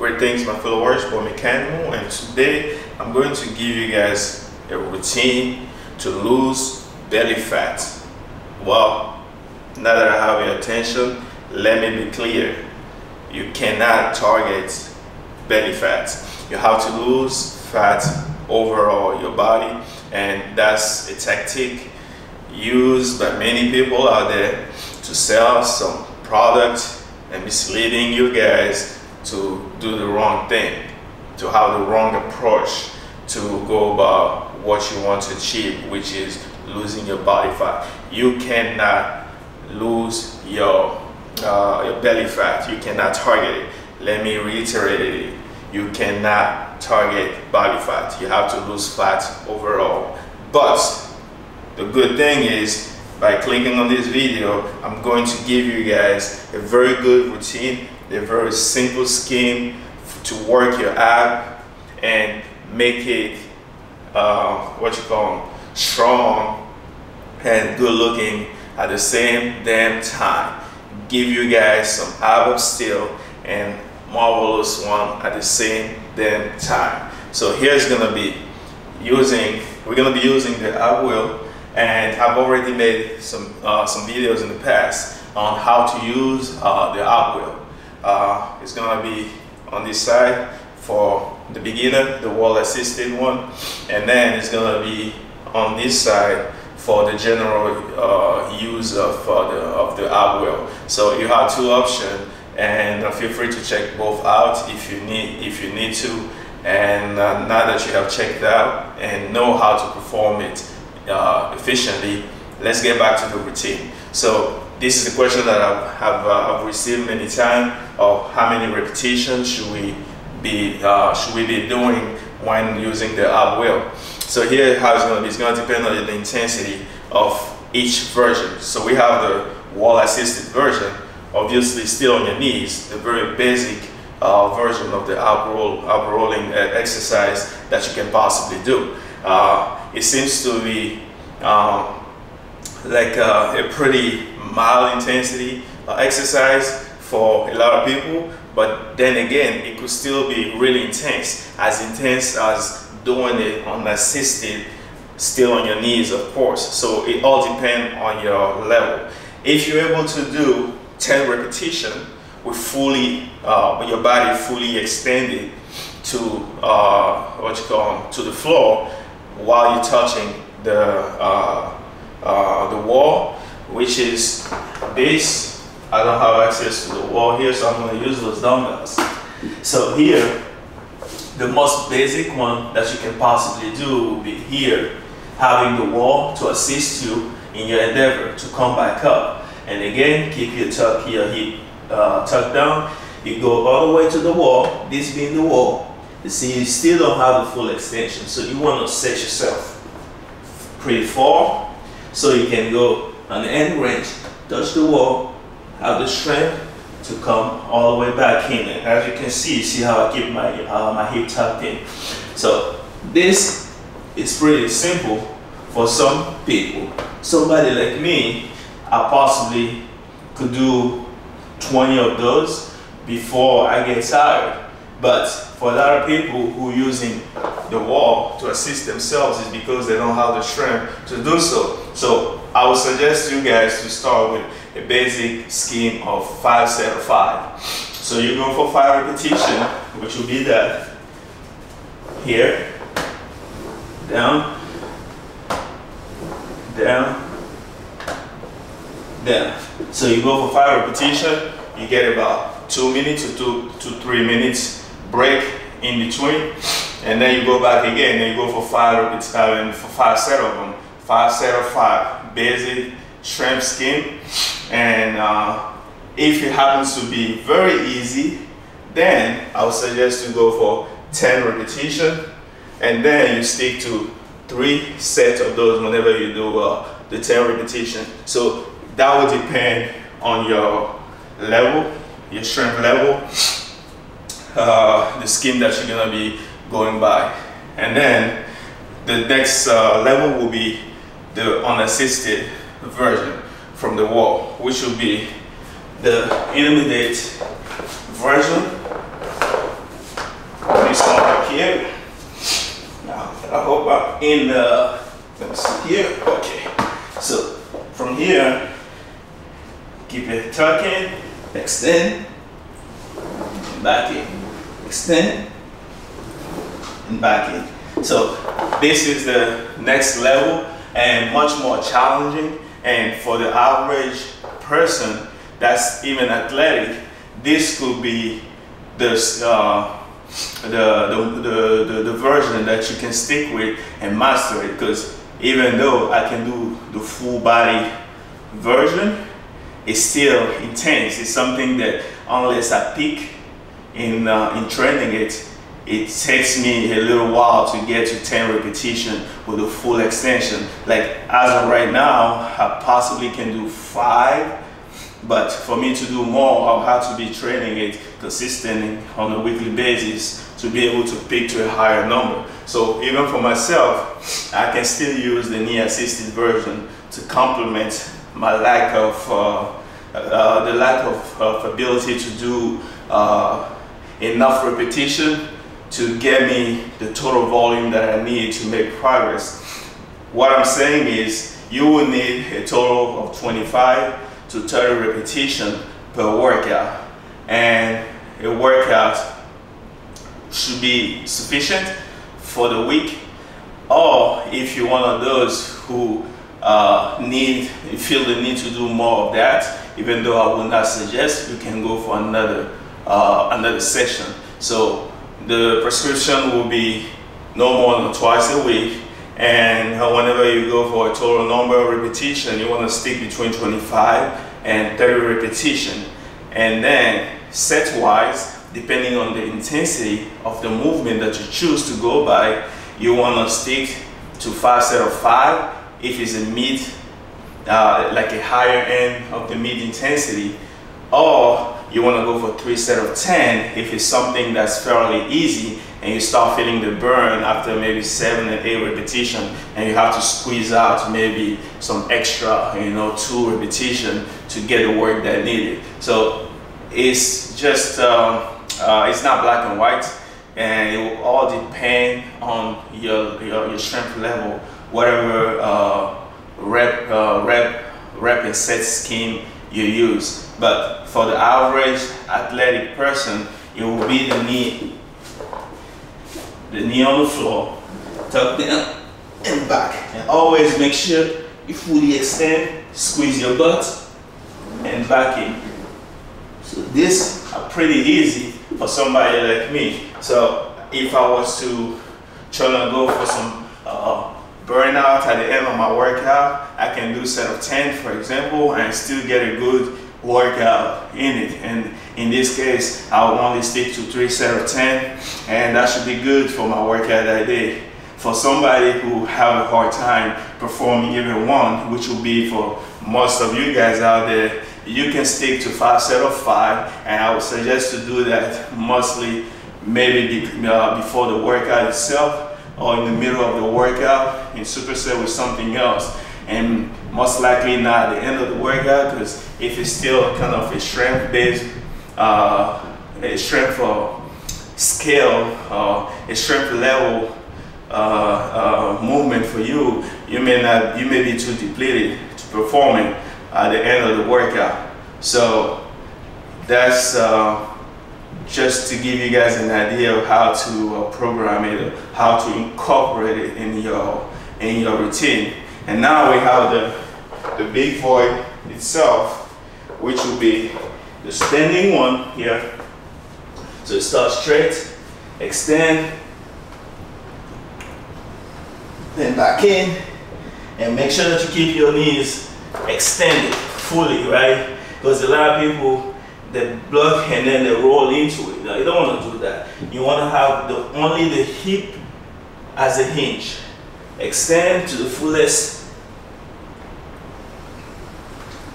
Great things, my followers, Boy Meckanimal, and today I'm going to give you guys a routine to lose belly fat. Well, now that I have your attention, let me be clear. You cannot target belly fat. You have to lose fat overall your body, and that's a tactic used by many people out there to sell some product and misleading you guys to do the wrong thing, to have the wrong approach to go about what you want to achieve, which is losing your body fat. You cannot lose your uh, your belly fat. You cannot target it. Let me reiterate it. You cannot target body fat. You have to lose fat overall. But the good thing is by clicking on this video, I'm going to give you guys a very good routine a very simple scheme to work your ab and make it uh, what you call strong and good looking at the same damn time. Give you guys some of steel and marvelous one at the same damn time. So here's gonna be using, we're gonna be using the ab wheel and I've already made some, uh, some videos in the past on how to use uh, the ab wheel. Uh, it's gonna be on this side for the beginner, the wall assisted one, and then it's gonna be on this side for the general uh, use of uh, the of the wheel. So you have two options, and uh, feel free to check both out if you need if you need to. And uh, now that you have checked out and know how to perform it uh, efficiently, let's get back to the routine. So this is a question that I've, have, uh, I've received many times of how many repetitions should we be uh, should we be doing when using the ab wheel. So here how it's going to be, it's going to depend on the intensity of each version. So we have the wall assisted version, obviously still on your knees, the very basic uh, version of the ab, roll, ab rolling uh, exercise that you can possibly do. Uh, it seems to be um, like uh, a pretty mild intensity uh, exercise for a lot of people but then again it could still be really intense as intense as doing it unassisted still on your knees of course. So it all depends on your level. If you're able to do 10 repetition with fully uh, with your body fully extended to uh, what you call to the floor while you're touching the uh, uh the wall which is this. I don't have access to the wall here, so I'm going to use those dumbbells. So here, the most basic one that you can possibly do will be here, having the wall to assist you in your endeavor to come back up. And again, keep your tuck your hip uh, tucked down. You go all the way to the wall, this being the wall. You see, you still don't have the full extension, so you want to set yourself pretty far so you can go the end range, touch the wall, have the strength to come all the way back in. And as you can see, see how I keep my, uh, my hip tucked in. So this is pretty simple for some people. Somebody like me, I possibly could do 20 of those before I get tired. But for a lot of people who are using the wall to assist themselves is because they don't have the strength to do so. So I would suggest you guys to start with a basic scheme of five set of five. So you go for five repetition, which will be that here, down, down, down. So you go for five repetition, you get about two minutes to two to three minutes break in between, and then you go back again, and you go for five repetition uh, for five set of them, five set of five basic shrimp skin. And uh, if it happens to be very easy then I would suggest you go for 10 repetition. And then you stick to three sets of those whenever you do uh, the 10 repetition. So that will depend on your level your strength level uh, the skin that you're gonna be going by. And then the next uh, level will be the unassisted version from the wall, which will be the intermediate version Let me start here. Now, I hope I'm in the, let me see here. Okay. So, from here, keep it tucking, extend, back in, extend, and back in. So, this is the next level and much more challenging. And for the average person that's even athletic, this could be this, uh, the, the, the, the, version that you can stick with and master it. Because even though I can do the full body version, it's still intense. It's something that unless I peak in, uh, in training it, it takes me a little while to get to 10 repetition with a full extension. Like as of right now, I possibly can do five, but for me to do more, I'll have to be training it consistently on a weekly basis to be able to pick to a higher number. So even for myself, I can still use the knee assisted version to complement my lack of, uh, uh, the lack of, of, ability to do uh, enough repetition to get me the total volume that I need to make progress. What I'm saying is you will need a total of 25 to 30 repetition per workout. And a workout should be sufficient for the week. Or if you're one of those who uh, need feel the need to do more of that even though I would not suggest you can go for another uh, another session. So the prescription will be no more than twice a week. And whenever you go for a total number of repetition you want to stick between 25 and 30 repetition. And then set wise depending on the intensity of the movement that you choose to go by you want to stick to five set of five. If it's a mid uh, like a higher end of the mid intensity or you want to go for three set of 10 if it's something that's fairly easy and you start feeling the burn after maybe seven and eight repetition and you have to squeeze out maybe some extra you know two repetition to get the work that needed. So it's just um, uh, it's not black and white and it will all depend on your your, your strength level. Whatever uh, rep uh, rep rep and set scheme you use but for the average athletic person, it will be the knee, the knee on the floor, tuck down and back. And always make sure you fully extend, squeeze your butt and back in. So this are pretty easy for somebody like me. So if I was to try to go for some uh, burnout at the end of my workout, I can do set of 10 for example and still get a good workout in it. And in this case, I will only stick to three set of 10 and that should be good for my workout that day. For somebody who have a hard time performing even one, which will be for most of you guys out there, you can stick to five set of five and I would suggest to do that mostly maybe uh, before the workout itself or in the middle of the workout in superset with something else and most likely not at the end of the workout because if it's still kind of a strength based uh, a strength uh, scale uh, a strength level uh, uh, movement for you you may not you may be too depleted to perform it at the end of the workout. So that's uh, just to give you guys an idea of how to program it how to incorporate it in your in your routine and now we have the, the big void itself, which will be the standing one here. So it starts straight, extend, then back in, and make sure that you keep your knees extended fully, right? Because a lot of people, they block and then they roll into it. Now, you don't want to do that. You want to have the only the hip as a hinge. Extend to the fullest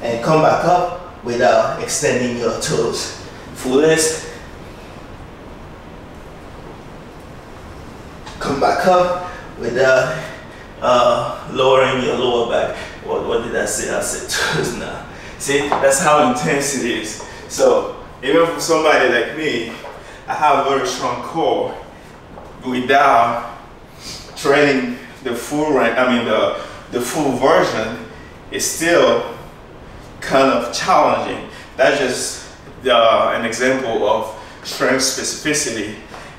and come back up without extending your toes. Fullest. Come back up without uh, lowering your lower back. What, what did I say? I said toes now. See, that's how intense it is. So even for somebody like me, I have a very strong core without training the full rank, I mean the, the full version is still kind of challenging. That's just uh, an example of strength specificity.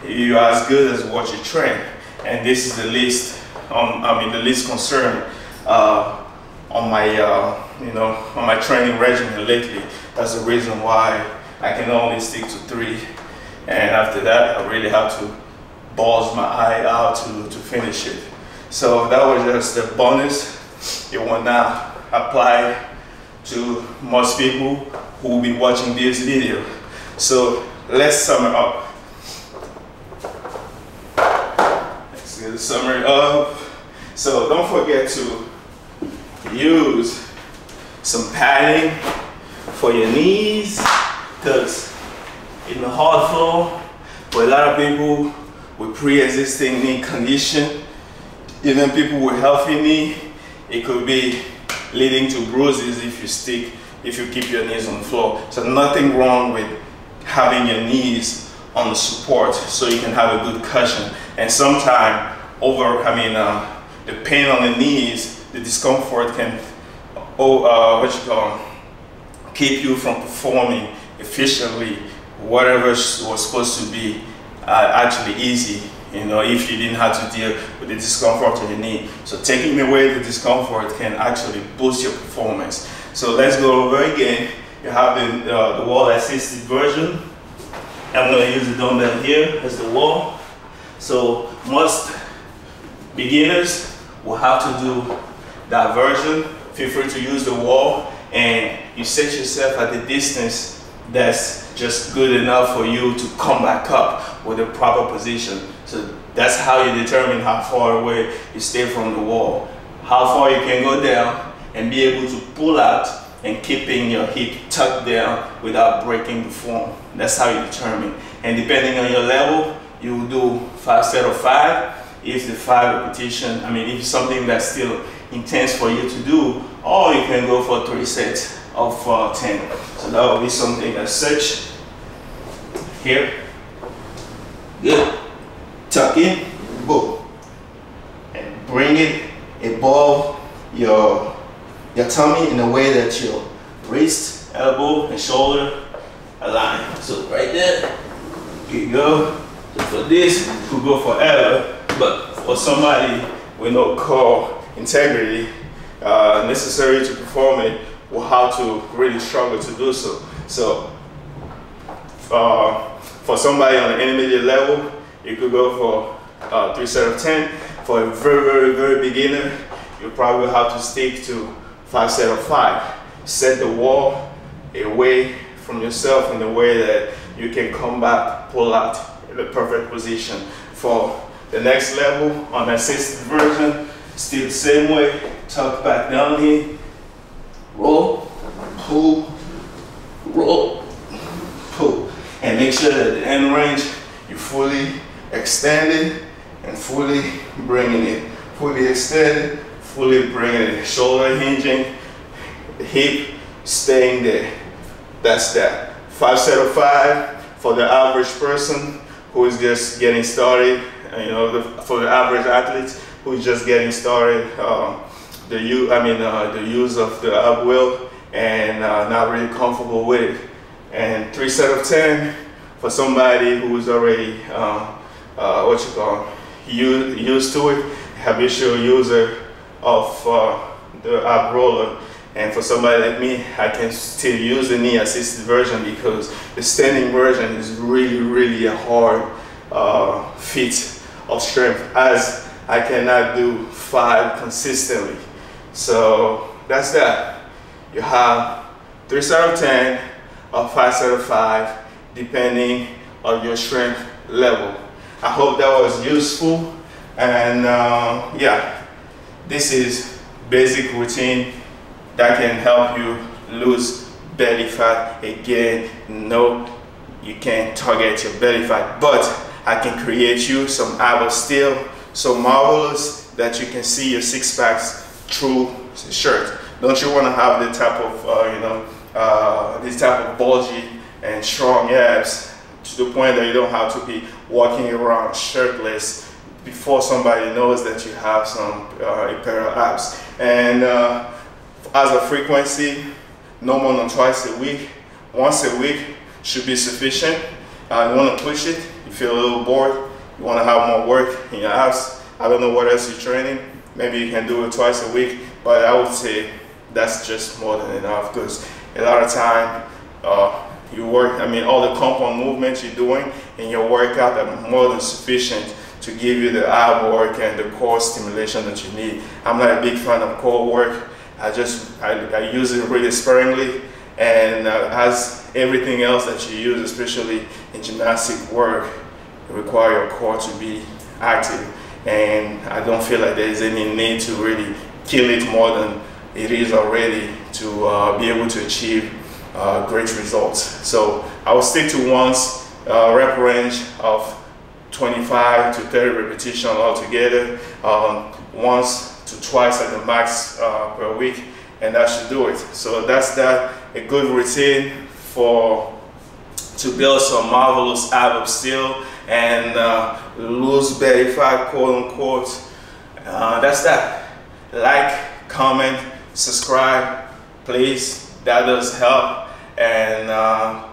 You are as good as what you train. And this is the least, um, I mean the least concern uh, on my, uh, you know, on my training regimen lately. That's the reason why I can only stick to three. And after that, I really have to balls my eye out to, to finish it. So that was just the bonus. It will now apply to most people who will be watching this video. So let's sum it up. Let's get the summary up. So don't forget to use some padding for your knees because in the hard floor, for a lot of people with pre-existing knee condition, even people with healthy knee, it could be leading to bruises if you stick, if you keep your knees on the floor. So nothing wrong with having your knees on the support so you can have a good cushion. And sometimes over, I mean, uh, the pain on the knees, the discomfort can, oh, uh, what you call, keep you from performing efficiently whatever was supposed to be uh, actually easy you know, if you didn't have to deal with the discomfort of your knee. So taking away the discomfort can actually boost your performance. So let's go over again. You have the, uh, the wall assisted version. I'm gonna use the dumbbell here as the wall. So most beginners will have to do that version. Feel free to use the wall and you set yourself at the distance that's just good enough for you to come back up with a proper position. So that's how you determine how far away you stay from the wall. How far you can go down and be able to pull out and keeping your hip tucked down without breaking the form. That's how you determine. And depending on your level, you will do five set of five. If the five repetition, I mean, if it's something that's still intense for you to do, or you can go for three sets of uh, 10. So that will be something as such. Here. Good. Tuck in, boom. And bring it above your, your tummy in a way that your wrist, elbow, and shoulder align. So right there, you go. So for this, could go forever, but for somebody with no core integrity uh, necessary to perform it, will have to really struggle to do so. So uh, for somebody on an intermediate level, you could go for uh, three set of 10. For a very, very, very beginner, you probably have to stick to five set of five. Set the wall away from yourself in a way that you can come back, pull out in the perfect position. For the next level, on assisted version, still the same way, tuck back down here, roll, pull, roll, pull. And make sure that the end range, you fully extended and fully bringing it. Fully extended, fully bringing it. Shoulder hinging, hip staying there. That's that. Five set of five for the average person who is just getting started. You know, for the average athlete who is just getting started. Um, the use, I mean, uh, the use of the ab wheel and uh, not really comfortable with it. And three set of 10 for somebody who's already, uh, uh what you call, used, used to it, habitual user of uh, the ab roller. And for somebody like me, I can still use the knee assisted version because the standing version is really, really a hard uh, feat of strength as I cannot do five consistently. So that's that. You have three set of 10 or five set of five, depending on your strength level. I hope that was useful. And uh, yeah, this is basic routine that can help you lose belly fat. Again, no, you can't target your belly fat, but I can create you some abs still so marvelous that you can see your six packs true shirt. Don't you want to have the type of, uh, you know, uh, this type of bulgy and strong abs to the point that you don't have to be walking around shirtless before somebody knows that you have some uh, imperial abs. And uh, as a frequency, no more than twice a week. Once a week should be sufficient. Uh, you want to push it, you feel a little bored, you want to have more work in your abs. I don't know what else you're training. Maybe you can do it twice a week, but I would say that's just more than enough because a lot of time uh, you work, I mean, all the compound movements you're doing in your workout are more than sufficient to give you the ab work and the core stimulation that you need. I'm not a big fan of core work. I just, I, I use it really sparingly and uh, as everything else that you use, especially in gymnastic work, require your core to be active. And I don't feel like there's any need to really kill it more than it is already to uh, be able to achieve uh, great results. So I will stick to once uh, rep range of 25 to 30 repetition altogether, um, once to twice at the max uh, per week, and that should do it. So that's that, a good routine for to build some marvelous ab still and uh, lose belly fat, quote unquote. Uh, that's that. Like, comment, subscribe, please. That does help. And uh,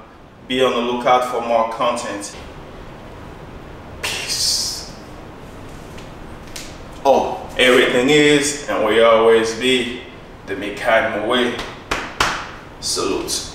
be on the lookout for more content. Peace. Oh, everything is and will always be the Mikhail way. Salute.